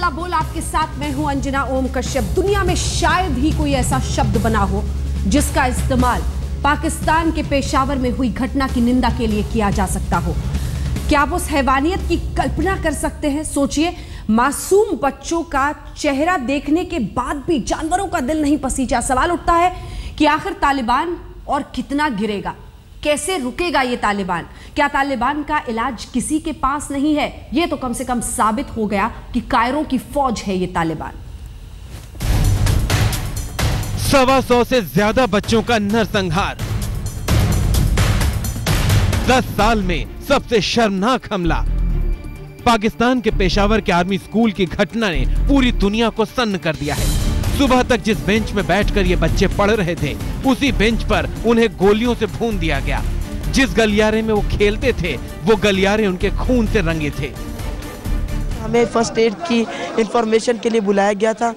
अल्लाह बोल, आपके साथ मैं हूँ अंजना ओम कश्यप। दुनिया में शायद ही कोई ऐसा शब्द बना हो जिसका इस्तेमाल पाकिस्तान के पेशावर में हुई घटना की निंदा के लिए किया जा सकता हो। क्या आप उस हैवानियत की कल्पना कर सकते हैं? सोचिए, मासूम बच्चों का चेहरा देखने के बाद भी जानवरों का दिल नहीं पसीजा सवाल उठता है कि आखिर तालिबान और कितना गिरेगा? कैसे रुकेगा ये तालिबान? क्या तालिबान का इलाज किसी के पास नहीं है? ये तो कम से कम साबित हो गया कि कायरों की फौज है ये तालिबान। सवा सौ से ज़्यादा बच्चों का नरसंहार। दस साल में सबसे शर्मनाक हमला। पाकिस्तान के पेशावर के आर्मी स्कूल की घटना ने पूरी दुनिया को सन्न कर दिया है। सुबह तक जिस बेंच में बैठकर ये बच्चे पढ़ रहे थे, उसी बेंच पर उन्हें गोलियों से भून दिया गया। जिस गलियारे में वो खेलते थे, वो गलियारे उनके खून से रंगे थे। हमें फ़र्स्ट एड की इंफॉर्मेशन के लिए बुलाया गया था।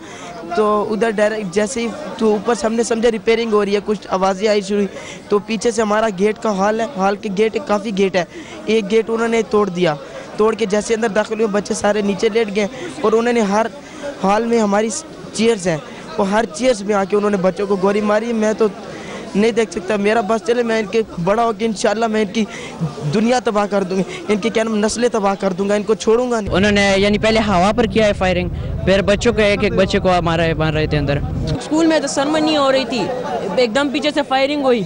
तो उधर डायरेक्ट जैसे ही तो ऊपर हमने समझा रिपेयरिंग हो रही है, कुछ आवाज़ें आई शुरू तो पीछे से हमारा गेट का हॉल है। हॉल के गेट काफ़ी गेट है। एक गेट उन्होंने तोड़ दिया। तोड़ के जैसे अंदर दाखिल हुए, बच्चे सारे नीचे लेट गए और उन्होंने हर हॉल में हमारी चेयर्स हैं। और हर चेयर्स में आके उन्होंने बच्चों को गोली मारी। मैं तो नहीं देख सकता। मेरा बस चले मैं इनके बड़ा होकर इंशाल्लाह मैं इनकी दुनिया तबाह कर दूँगी। इनकी क्या नाम नस्लें तबाह कर दूँगा इनको छोड़ूँगा नहीं। उन्होंने यानी पहले हवा पर किया है फायरिंग फिर बच्चों को एक एक बच्चे को मारा है मार रहे थे अंदर। स्कूल में तो सरमनी हो रही थी। एकदम पीछे से फायरिंग हुई।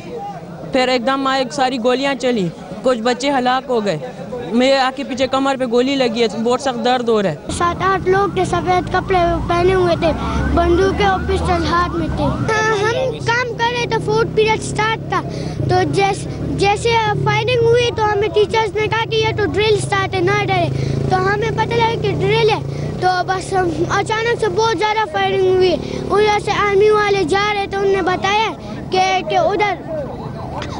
फिर एकदम आए सारी गोलियाँ चली। कुछ बच्चे हलाक हो गए। मेरे आके पीछे कमर पे गोली लगी है बहुत सख्त दर्द हो रहा है। सात आठ लोग थे सफ़ेद कपड़े पहने हुए थे बंदूकें और पिस्टल हाथ में थे। हाँ, हम काम कर रहे थे फोर्थ पीरियड स्टार्ट था तो जैस, जैसे फायरिंग हुई तो हमें टीचर्स ने कहा कि ये तो ड्रिल स्टार्ट है ना डरे। तो हमें पता लगा कि ड्रिल है। तो बस अचानक से बहुत ज़्यादा फायरिंग हुई। उधर से आर्मी वाले जा रहे थे उन्होंने बताया कि उधर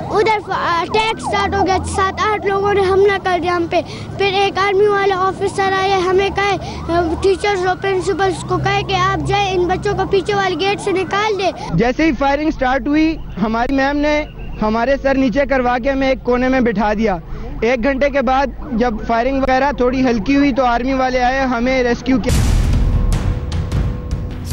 उधर अटैक स्टार्ट हो गया। सात आठ लोगों ने हमला कर दिया। हम पे फिर एक आर्मी वाले ऑफिसर आए हमें कहे टीचर्स और प्रिंसिपल्स को कहे कि आप जाए इन बच्चों को पीछे वाले गेट से निकाल दे। जैसे ही फायरिंग स्टार्ट हुई हमारी मैम ने हमारे सर नीचे करवा के हमें एक कोने में बिठा दिया। एक घंटे के बाद जब फायरिंग वगैरह थोड़ी हल्की हुई तो आर्मी वाले आए हमें रेस्क्यू किया।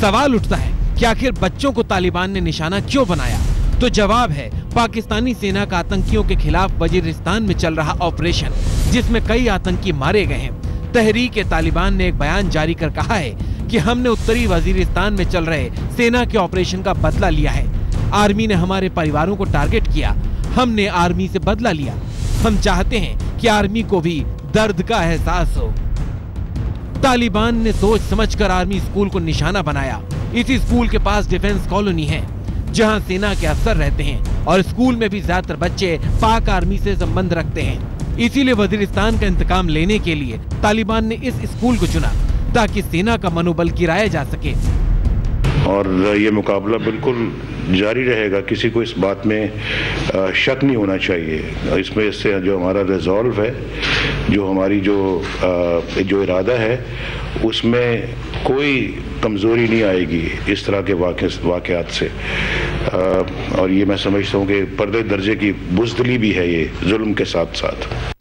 सवाल उठता है कि आखिर बच्चों को तालिबान ने निशाना क्यों बनाया? तो जवाब है, पाकिस्तानी सेना का आतंकियों के खिलाफ वजीरिस्तान में चल रहा ऑपरेशन, जिसमें कई आतंकी मारे गए हैं। तहरीक तालिबान ने एक बयान जारी कर कहा है कि हमने उत्तरी वजीरिस्तान में चल रहे सेना के ऑपरेशन का बदला लिया है। आर्मी ने हमारे परिवारों को टारगेट किया। हमने आर्मी से बदला लिया। हम चाहते हैं कि आर्मी को भी दर्द का एहसास हो। तालिबान ने सोच समझकर आर्मी स्कूल को निशाना बनाया। इसी स्कूल के पास डिफेंस कॉलोनी है। जहाँ सेना के अफसर रहते हैं और स्कूल में भी ज़्यादातर बच्चे पाक आर्मी से संबंध रखते हैं। इसीलिए वजीरिस्तान का इंतकाम लेने के लिए तालिबान ने इस स्कूल को चुना, ताकि सेना का मनोबल गिराया जा सके। और ये मुकाबला बिल्कुल जारी रहेगा। किसी को इस बात में शक नहीं होना चाहिए। इसमें इससे जो हमारा रिजॉल्व है, जो हमारी जो जो इरादा है, उसमें कोई कमज़ोरी नहीं आएगी इस तरह के वाक़ात से। आ, और ये मैं समझता हूँ कि पर्दे दर्जे की बुजदली भी है ये जुल्म के साथ साथ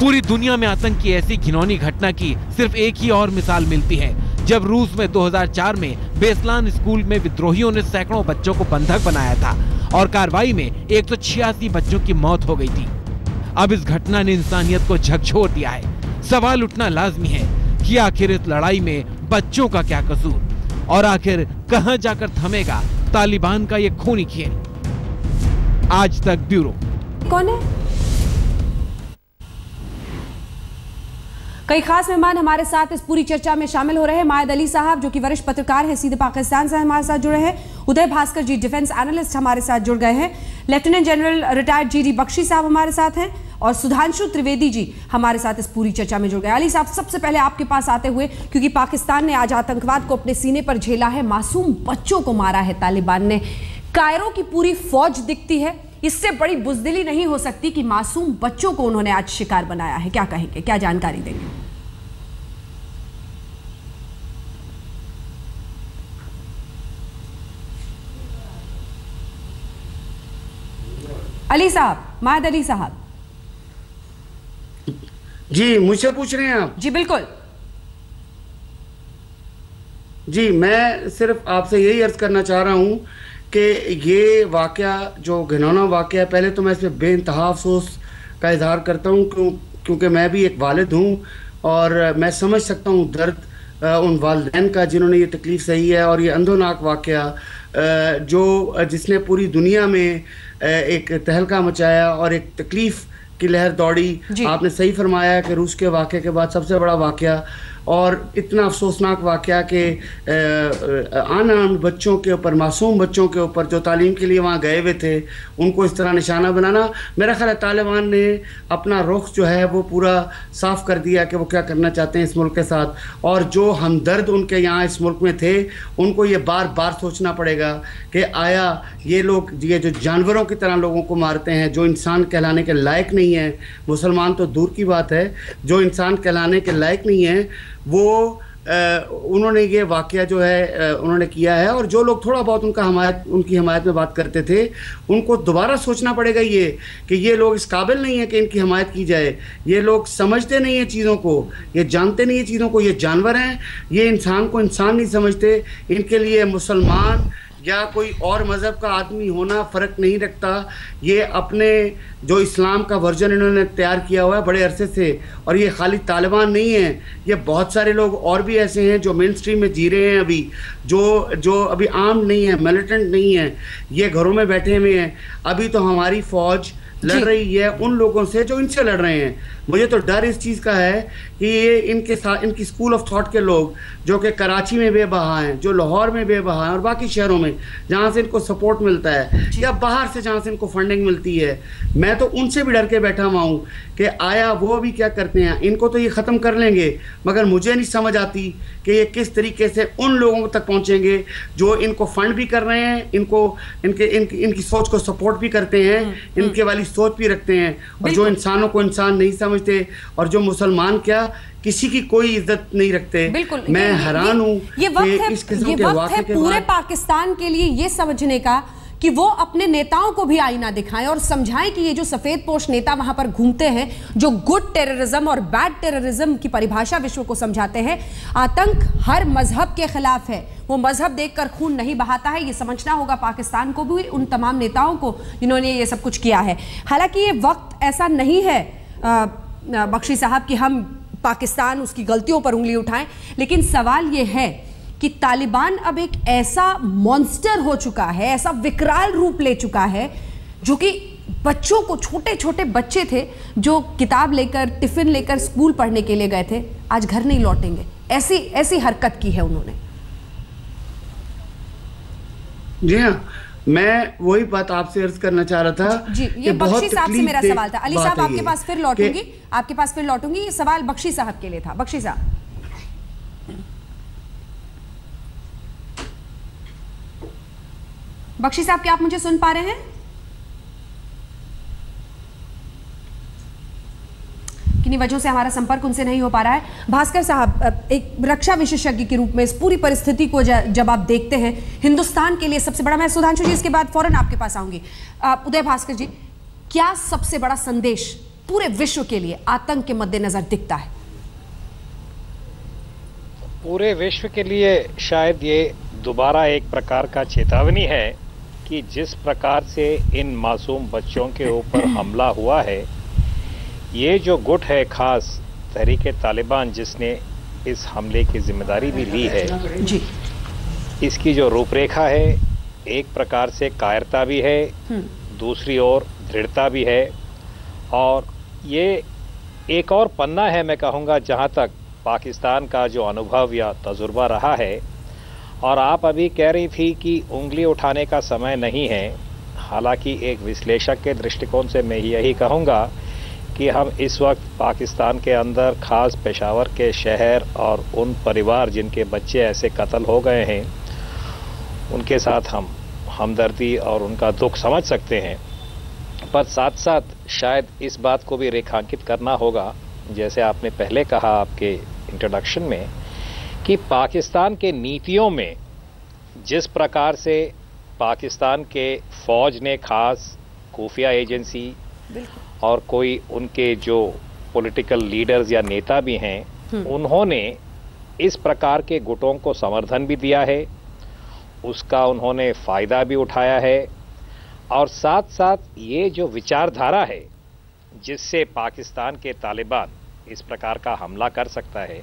पूरी दुनिया में आतंक की ऐसी घिनौनी घटना की सिर्फ़ एक ही और मिसाल मिलती है जब रूस में 2004 में बेसलान स्कूल में विद्रोहियों ने सैकड़ों बच्चों को बंधक बनाया था और कार्रवाई में एक छियासी बच्चों की मौत हो गई थी। अब इस घटना ने इंसानियत को झकझोर दिया है। सवाल उठना लाजमी है कि आखिर इस लड़ाई में बच्चों का क्या कसूर? और आखिर कहाँ जाकर थमेगा तालिबान का ये खूनी खेल? आज तक ब्यूरो। कौन है? कई खास मेहमान हमारे साथ इस पूरी चर्चा में शामिल हो रहे हैं। मायद अली साहब, जो कि वरिष्ठ पत्रकार हैं, सीधे पाकिस्तान से हमारे साथ जुड़े हैं। उदय भास्कर जी, डिफेंस एनालिस्ट हमारे साथ जुड़ गए हैं। Lieutenant general, retired G D Bakshi साहब हमारे साथ हैं। और सुधांशु त्रिवेदी जी हमारे साथ इस पूरी चर्चा में जुड़ गए। अली साहब, सबसे पहले आपके पास आते हुए, क्योंकि पाकिस्तान ने आज आतंकवाद को अपने सीने पर झेला है, मासूम बच्चों को मारा है तालिबान ने। कायरों की पूरी फौज दिखती है, इससे बड़ी बुजदिली नहीं हो सकती कि मासूम बच्चों को उन्होंने आज शिकार बनाया है। क्या कहेंगे, क्या जानकारी देंगे? अली साहब, मायद अली साहब। जी मुझसे पूछ रहे हैं आप? जी बिल्कुल। जी मैं सिर्फ़ आपसे यही अर्ज़ करना चाह रहा हूँ कि ये वाक़ जो घिनौना वाक़ है पहले तो मैं इस पर बेानतहा अफसोस का इजहार करता हूँ क्यों क्योंकि मैं भी एक वालिद हूँ और मैं समझ सकता हूँ दर्द उन वालदेन का जिन्होंने ये तकलीफ़ सही है और ये अंधोनाक वाक़ जो जिसने पूरी दुनिया में एक तहलका मचाया और एक तकलीफ़ की लहर दौड़ी आपने सही फरमाया कि रूस के वाक्य के बाद सबसे बड़ा वाक़ और इतना अफसोसनाक वाक़ कि आन बच्चों के ऊपर, मासूम बच्चों के ऊपर जो तालीम के लिए वहाँ गए हुए थे, उनको इस तरह निशाना बनाना, मेरा ख्याल है तालिबान ने अपना रुख जो है वो पूरा साफ़ कर दिया कि वो क्या करना चाहते हैं इस मुल्क के साथ। और जो हमदर्द उनके यहाँ इस मुल्क में थे, उनको ये बार बार सोचना पड़ेगा कि आया, ये लोग, ये जो जानवरों की तरह लोगों को मारते हैं, जो इंसान कहलाने के लायक नहीं है, मुसलमान तो दूर की बात है, जो इंसान कहलाने के लायक नहीं है वो उन्होंने ये वाक़ जो है उन्होंने किया है और जो लोग थोड़ा बहुत उनका हमायत, उनकी हमायत में बात करते थे, उनको दोबारा सोचना पड़ेगा ये कि ये लोग इस काबिल नहीं है कि इनकी हमायत की जाए। ये लोग समझते नहीं हैं चीज़ों को, ये जानते नहीं हैं चीज़ों को, ये जानवर हैं। ये इंसान को इंसान नहीं समझते। इनके लिए मुसलमान या कोई और मज़हब का आदमी होना फ़र्क नहीं रखता। ये अपने जो इस्लाम का वर्जन इन्होंने तैयार किया हुआ है, बड़े अरसे से, और ये खाली तालिबान नहीं है, ये बहुत सारे लोग और भी ऐसे हैं जो मेन स्ट्रीम में जी रहे हैं अभी, जो जो अभी आम नहीं है मिलिटेंट नहीं है, ये घरों में बैठे हुए हैं। अभी तो हमारी फ़ौज लड़ रही है उन लोगों से जो इनसे लड़ रहे हैं। मुझे तो डर इस चीज़ का है कि ये इनके साथ इनकी स्कूल ऑफ़ थॉट के लोग जो कि कराची में बेबहा हैं जो लाहौर में बेबहा हैं और बाकी शहरों में जहाँ से इनको सपोर्ट मिलता है या बाहर से जहाँ से इनको फंडिंग मिलती है मैं तो उनसे भी डर के बैठा हुआ हूँ कि आया वो भी क्या करते हैं इनको तो ये ख़त्म कर लेंगे मगर मुझे नहीं समझ आती कि ये किस तरीके से उन लोगों तक पहुँचेंगे जो इनको फंड भी कर रहे हैं इनको इनके इनकी इनकी सोच को सपोर्ट भी करते हैं इनके वाली सोच भी रखते हैं और जो इंसानों को इंसान नहीं समझते और जो मुसलमान क्या किसी की कोई इज़्ज़त नहीं रखते। बिल्कुल। मैं हैरान हूँ ये वक्त है ये वक्त है पूरे पाकिस्तान के लिए ये समझने का कि वो अपने नेताओं को भी आईना दिखाएँ और समझाएँ कि ये जो सफ़ेद पोश नेता वहाँ पर घूमते हैं जो गुड टेररिज्म और बैड टेररिज्म की परिभाषा विश्व को समझाते हैं आतंक हर मज़हब के खिलाफ है। वो मज़हब देखकर खून नहीं बहाता है, ये समझना होगा पाकिस्तान को भी, उन तमाम नेताओं को जिन्होंने ये सब कुछ किया है। हालाँकि ये वक्त ऐसा नहीं है बख्शी साहब, कि हम पाकिस्तान उसकी गलतियों पर उंगली उठाएँ, लेकिन सवाल ये है कि तालिबान अब एक ऐसा मॉन्स्टर हो चुका है, ऐसा विकराल रूप ले चुका है, जो कि बच्चों को छोटे छोटे बच्चे थे, जो किताब लेकर, टिफ़िन लेकर, स्कूल पढ़ने के लिए गए थे, आज घर नहीं लौटेंगे। ऐसी ऐसी हरकत की है उन्होंने। जी हाँ मैं वही बात आपसे अर्ज़ करना चाह रहा था जी ये बख्शी साहब से मेरा सवाल था। अली साहब आपके पास फिर लौटूँगी? आपके पास फिर लौटूँगी? ये सवाल बख्शी साहब के लिए था। बख्शी साहब। बख्शी साहब क्या आप मुझे सुन पा रहे हैं? किन्हीं वजहों से हमारा संपर्क उनसे नहीं हो पा रहा है। भास्कर साहब एक रक्षा विशेषज्ञ के रूप में इस पूरी परिस्थिति को जब आप देखते हैं, हिंदुस्तान के लिए सबसे बड़ा, मैं सुधांशु जी, इसके बाद फ़ौरन आपके पास आऊँगी। उदय भास्कर जी, क्या सबसे बड़ा संदेश पूरे विश्व के लिए आतंक के मद्देनजर दिखता है? पूरे विश्व के लिए शायद ये दोबारा एक प्रकार का चेतावनी है कि जिस प्रकार से इन मासूम बच्चों के ऊपर हमला हुआ है ये जो गुट है खास तहरीक तालिबान जिसने इस हमले की ज़िम्मेदारी भी ली है जी। इसकी जो रूपरेखा है एक प्रकार से कायरता भी है दूसरी ओर दृढ़ता भी है। और ये एक और पन्ना है मैं कहूँगा जहाँ तक पाकिस्तान का जो अनुभव या तजुर्बा रहा है। और आप अभी कह रही थी कि उंगली उठाने का समय नहीं है। हालाँकि एक विश्लेषक के दृष्टिकोण से मैं यही कहूँगा कि हम इस वक्त पाकिस्तान के अंदर ख़ास पेशावर के शहर और उन परिवार जिनके बच्चे ऐसे कत्ल हो गए हैं, उनके साथ हम हमदर्दी और उनका दुख समझ सकते हैं। पर साथ साथ शायद इस बात को भी रेखांकित करना होगा, जैसे आपने पहले कहा आपके इंट्रोडक्शन में, कि पाकिस्तान के नीतियों में जिस प्रकार से पाकिस्तान के फ़ौज ने खास खुफिया एजेंसी और कोई उनके जो पॉलिटिकल लीडर्स या नेता भी हैं उन्होंने इस प्रकार के गुटों को समर्थन भी दिया है उसका उन्होंने फ़ायदा भी उठाया है और साथ साथ ये जो विचारधारा है जिससे पाकिस्तान के तालिबान इस प्रकार का हमला कर सकता है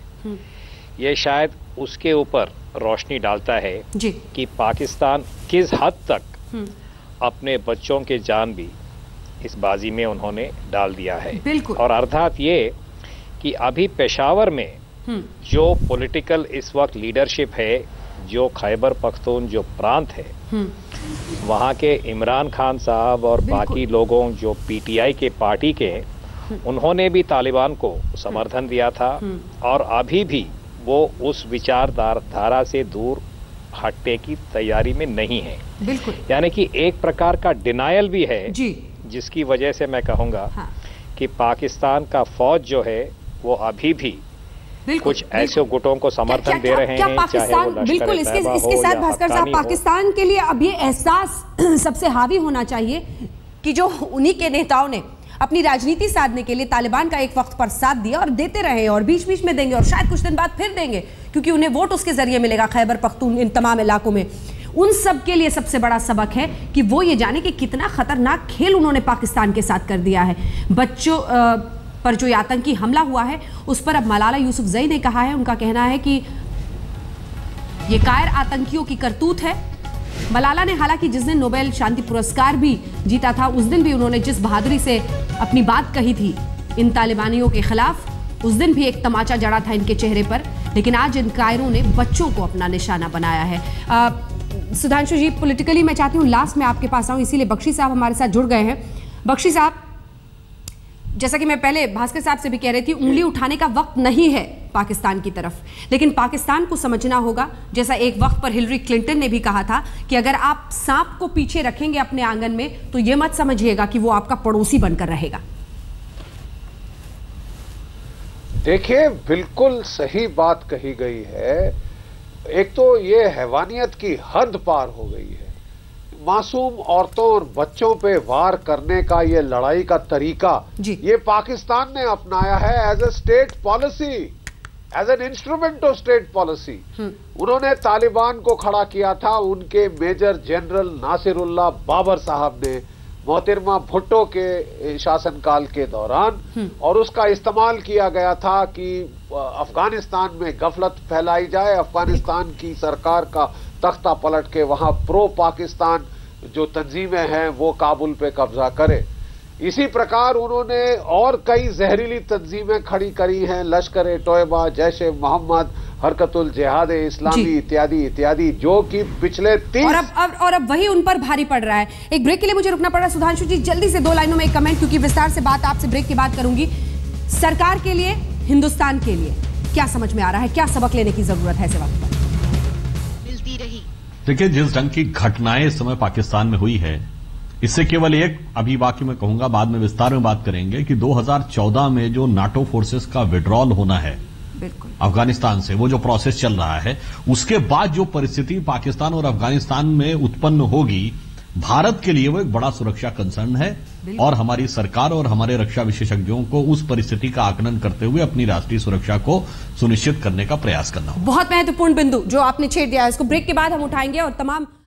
ये शायद उसके ऊपर रोशनी डालता है जी। कि पाकिस्तान किस हद तक अपने बच्चों के जान भी इस बाजी में उन्होंने डाल दिया है। बिल्कुल। और अर्थात ये कि अभी पेशावर में हम्म। जो पॉलिटिकल इस वक्त लीडरशिप है जो खैबर पख्तून जो प्रांत है हम्म। वहाँ के इमरान खान साहब और बाकी लोगों जो पीटीआई के पार्टी के उन्होंने भी तालिबान को समर्थन दिया था। और अभी भी वो उस विचारधार धारा से दूर हटने की तैयारी में नहीं है। बिल्कुल। यानी कि एक प्रकार का डिनायल भी है जी। जिसकी वजह से मैं कहूँगा हाँ। कि पाकिस्तान का फौज जो है वो अभी भी कुछ ऐसे गुटों को समर्थन दे रहे क्या हैं चाहे वो पाकिस्तान बिल्कुल इसके इसके साथ भास्कर साहब पाकिस्तान के लिए अब ये एहसास सबसे हावी होना चाहिए कि जो उन्हीं के नेताओं ने अपनी राजनीति साधने के लिए तालिबान का एक वक्त पर साथ दिया और देते रहे और बीच बीच में देंगे और शायद कुछ दिन बाद फिर देंगे क्योंकि उन्हें वोट उसके ज़रिए मिलेगा खैबर पख्तून इन तमाम इलाकों में। उन सब के लिए सबसे बड़ा सबक है कि वो ये जाने कि कितना खतरनाक खेल उन्होंने पाकिस्तान के साथ कर दिया है। बच्चों पर जो आतंकी हमला हुआ है उस पर अब मलाला यूसुफ जई ने कहा है। उनका कहना है कि ये कायर आतंकियों की करतूत है। मलाला ने हालाँकि जिस दिन नोबेल शांति पुरस्कार भी जीता था उस दिन भी उन्होंने जिस बहादुरी से अपनी बात कही थी इन तालिबानियों के खिलाफ उस दिन भी एक तमाचा जड़ा था इनके चेहरे पर। लेकिन आज इन कायरों ने बच्चों को अपना निशाना बनाया है। आ, सुधांशु जी पॉलिटिकली मैं चाहती हूँ लास्ट में आपके पास आऊँ, इसीलिए बख्शी साहब हमारे साथ जुड़ गए हैं। बख्शी साहब, जैसा कि मैं पहले भास्कर साहब से भी कह रही थी, उंगली उठाने का वक्त नहीं है पाकिस्तान की तरफ़। लेकिन पाकिस्तान को समझना होगा, जैसा एक वक्त पर हिलरी क्लिंटन ने भी कहा था कि अगर आप सांप को पीछे रखेंगे अपने आँगन में तो ये मत समझिएगा कि वो आपका पड़ोसी बनकर रहेगा। देखिए, बिल्कुल सही बात कही गई है एक तो ये हैवानियत की हद पार हो गई है। मासूम औरतों और बच्चों पे वार करने का ये लड़ाई का तरीका। ये पाकिस्तान ने अपनाया है as a state policy as an instrument of state policy उन्होंने तालिबान को खड़ा किया था उनके मेजर जनरल नासिरुल्लाह बाबर साहब ने मोहतरमा भुट्टो के शासनकाल के दौरान और उसका इस्तेमाल किया गया था कि अफ़गानिस्तान में गफलत फैलाई जाए। अफ़गानिस्तान की सरकार का तख्ता पलट के वहाँ प्रो पाकिस्तान जो तंजीमें हैं वो काबुल पे कब्जा करे। इसी प्रकार उन्होंने और कई जहरीली तंजीमें खड़ी करी हैं। लश्कर ए तोयबा जैश ए मोहम्मद हरकतुल जिहाद इस्लामी इत्यादि इत्यादि जो कि पिछले तीस और अब, अब और अब वही उन पर भारी पड़ रहा है। एक ब्रेक के लिए मुझे रुकना पड़ रहा है। सुधांशु जी जल्दी से दो लाइनों में एक कमेंट क्योंकि विस्तार से बात आपसे ब्रेक के बाद करूँगी। सरकार के लिए हिंदुस्तान के लिए? क्या समझ में आ रहा है? क्या सबक लेने की ज़रूरत है ऐसे वक्त पर? देखिए जिस ढंग की घटनाएँ इस समय पाकिस्तान में हुई है इससे केवल एक अभी बाकी मैं कहूँगा बाद में विस्तार में बात करेंगे कि 2014 में जो नाटो फोर्सेस का विड्रॉल होना है बिल्कुल। अफ़गानिस्तान से। वो जो प्रोसेस चल रहा है उसके बाद जो परिस्थिति पाकिस्तान और अफ़गानिस्तान में उत्पन्न होगी भारत के लिए वो एक बड़ा सुरक्षा कंसर्न है और हमारी सरकार और हमारे रक्षा विशेषज्ञों को उस परिस्थिति का आकलन करते हुए अपनी राष्ट्रीय सुरक्षा को सुनिश्चित करने का प्रयास करना होगा। बहुत महत्वपूर्ण बिंदु जो आपने छेड़ दिया है। इसको ब्रेक के बाद हम उठाएँगे और तमाम